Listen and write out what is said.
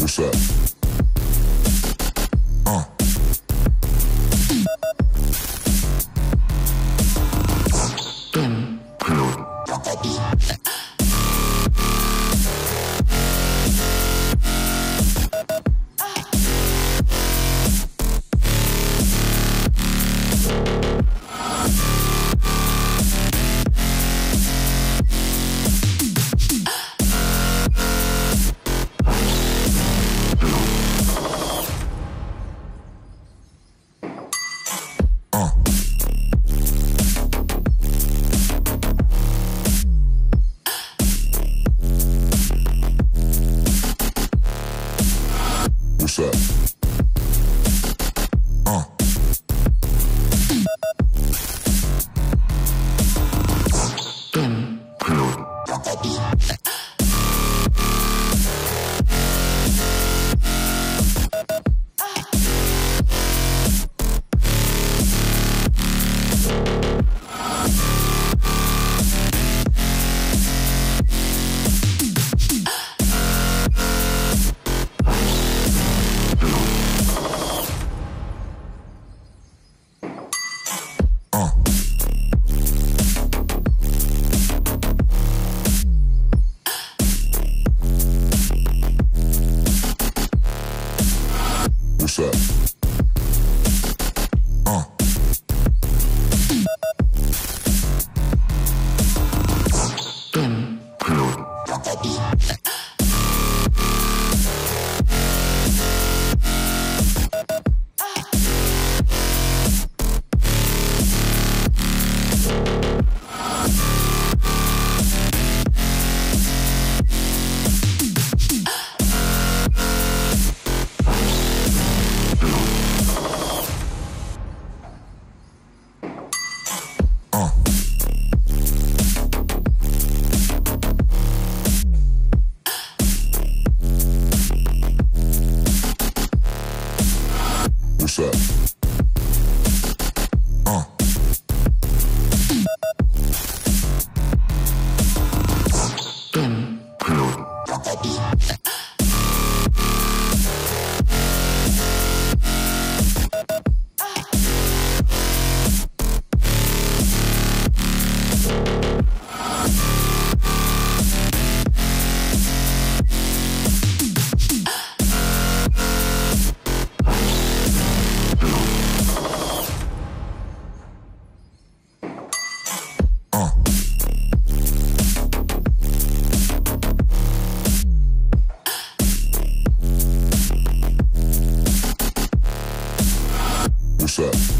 What's uh. What's up? Uh. Up? Up?